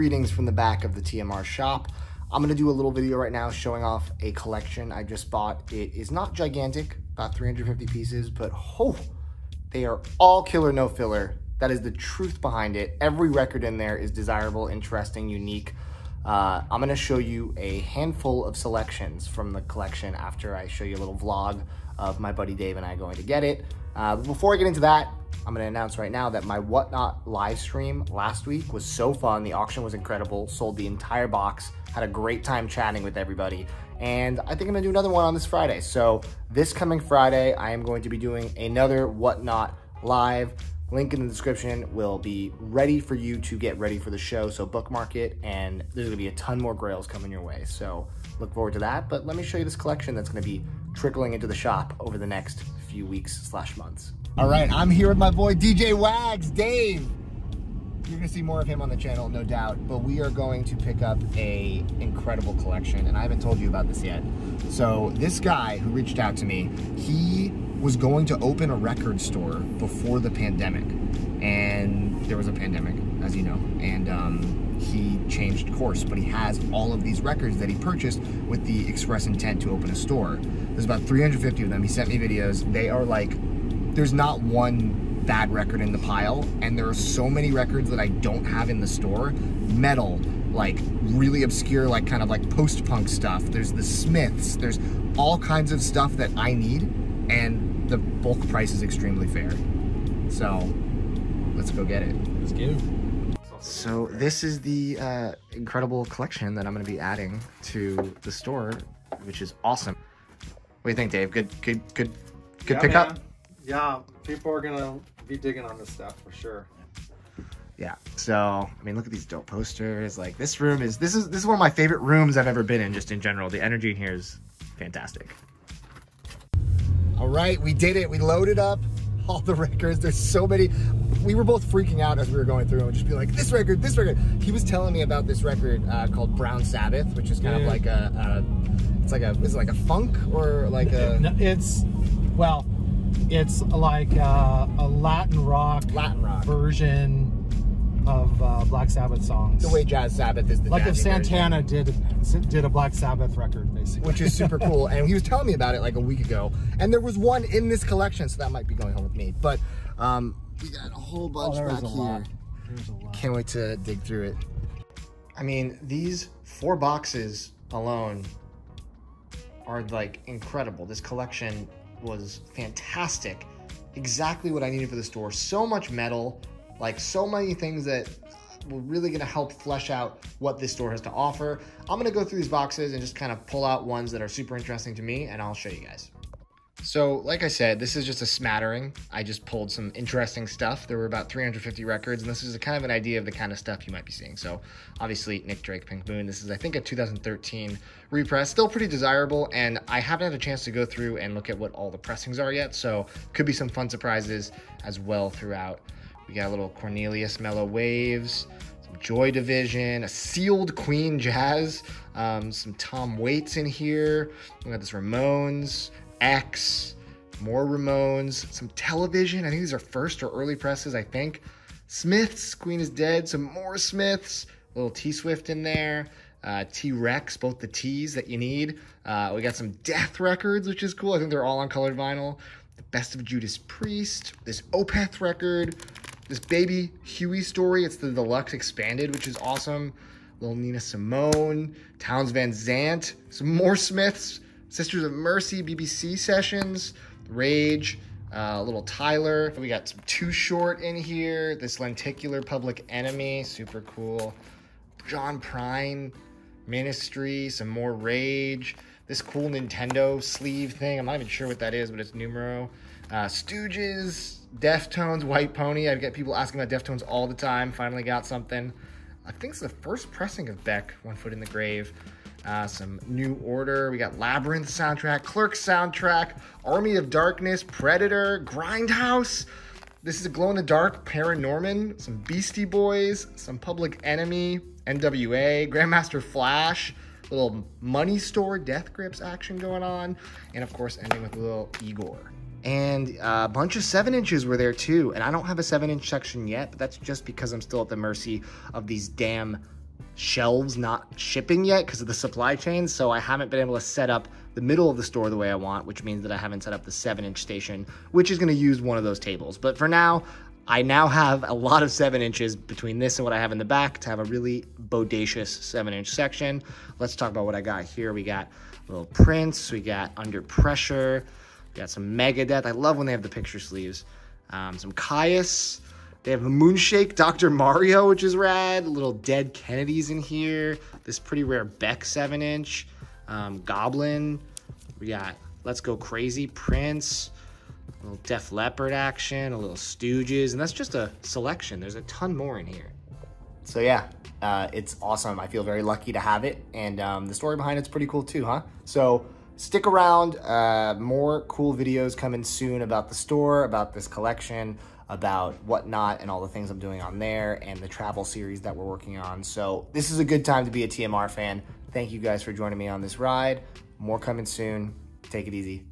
Greetings from the back of the TMR shop. I'm gonna do a little video right now showing off a collection I just bought. It is not gigantic, about 350 pieces, but oh, they are all killer, no filler. That is the truth behind it. Every record in there is desirable, interesting, unique. Uh, I'm gonna show you a handful of selections from the collection after I show you a little vlog of my buddy Dave and I going to get it. Uh, but before I get into that, I'm gonna announce right now that my Whatnot live stream last week was so fun. The auction was incredible, sold the entire box, had a great time chatting with everybody. And I think I'm gonna do another one on this Friday. So this coming Friday, I am going to be doing another Whatnot live. Link in the description will be ready for you to get ready for the show. So bookmark it and there's gonna be a ton more grails coming your way. So look forward to that. But let me show you this collection that's gonna be trickling into the shop over the next few weeks slash months. All right, I'm here with my boy DJ Wags, Dave. You're gonna see more of him on the channel, no doubt, but we are going to pick up a incredible collection, and I haven't told you about this yet. So this guy who reached out to me, he was going to open a record store before the pandemic, and there was a pandemic, as you know, and um, he changed course, but he has all of these records that he purchased with the express intent to open a store. There's about 350 of them. He sent me videos. They are like there's not one bad record in the pile, and there are so many records that I don't have in the store. Metal, like really obscure, like kind of like post-punk stuff. There's the Smiths. There's all kinds of stuff that I need, and the bulk price is extremely fair. So let's go get it. Let's go. So this is the uh, incredible collection that I'm going to be adding to the store, which is awesome. What do you think, Dave? Good, good, good, good Yeah, pickup. man. Yeah, people are gonna be digging on this stuff for sure. Yeah. So I mean, look at these dope posters. Like this room is this is this is one of my favorite rooms I've ever been in. Just in general, the energy in here is fantastic. All right, we did it. We loaded up all the records. There's so many. We were both freaking out as we were going through and just be like, this record, this record. He was telling me about this record uh, called Brown Sabbath, which is kind of like a, a, it's like a, is it like a funk or like a No, it's well, it's like uh, a Latin rock Latin rock? version of uh, Black Sabbath songs. The way Jazz Sabbath is the like if jazzy version. Santana did did a Black Sabbath record, basically. which is super cool. And he was telling me about it like a week ago. And there was one in this collection, so that might be going home with me. But um, we got a whole bunch oh, back a here. lot. There's a lot. Can't wait to dig through it. I mean, these four boxes alone are like incredible. This collection was fantastic. Exactly what I needed for the store. So much metal, like so many things that were really gonna help flesh out what this store has to offer. I'm gonna go through these boxes and just kind of pull out ones that are super interesting to me and I'll show you guys. So, like I said, this is just a smattering. I just pulled some interesting stuff. There were about 350 records, and this is a kind of an idea of the kind of stuff you might be seeing. So, obviously, Nick Drake, Pink Moon. This is, I think, a 2013 repress. Still pretty desirable, and I haven't had a chance to go through and look at what all the pressings are yet. So, could be some fun surprises as well throughout. We got a little Cornelius Mellow Waves, some Joy Division, a sealed Queen Jazz, um, some Tom Waits in here. We got this Ramones, X, more Ramones, some television. I think these are first or early presses, I think. Smiths, Queen is Dead, some more Smiths, a little T Swift in there. Uh, T Rex, both the T's that you need. Uh, we got some Death records, which is cool. I think they're all on colored vinyl. The Best of Judas Priest, this Opeth record, this Baby Huey story. It's the deluxe expanded, which is awesome. Little Nina Simone, Townes Van Zandt, some more Smiths, Sisters of Mercy, BBC sessions, Rage, uh, a little Tyler. We got some Too Short in here. This lenticular Public Enemy, super cool. John Prine, Ministry, some more Rage. This cool Nintendo sleeve thing. I'm not even sure what that is, but it's numero. Uh, Stooges, Deftones, White Pony. I get people asking about Deftones all the time. Finally got something. I think it's the first pressing of Beck, One Foot in the Grave. Uh, some New Order. We got Labyrinth soundtrack, Clerks soundtrack, Army of Darkness, Predator, Grindhouse. This is a glow in the dark Paranorman, some Beastie Boys, some Public Enemy, NWA, Grandmaster Flash, little money store Death Grips action going on, and of course ending with a little Igor. And a bunch of seven inches were there too. And I don't have a seven inch section yet, but that's just because I'm still at the mercy of these damn shelves not shipping yet because of the supply chain. So I haven't been able to set up the middle of the store the way I want, which means that I haven't set up the seven inch station, which is going to use one of those tables. But for now, I now have a lot of seven inches between this and what I have in the back to have a really bodacious seven inch section. Let's talk about what I got here. We got little Prince, we got Under Pressure, we got some Megadeth. I love when they have the picture sleeves. Um, some Kyuss. They have a Moonshake Dr. Mario, which is rad. Little Dead Kennedys in here. This pretty rare Beck 7 inch. Um, Goblin. We got Let's Go Crazy Prince. A little Def Leppard action. A little Stooges. And that's just a selection. There's a ton more in here. So yeah, uh, it's awesome. I feel very lucky to have it, and um, the story behind it's pretty cool too, huh? So stick around. Uh, more cool videos coming soon about the store, about this collection, about whatnot, and all the things I'm doing on there, and the travel series that we're working on. So this is a good time to be a TMR fan. Thank you guys for joining me on this ride. More coming soon. Take it easy.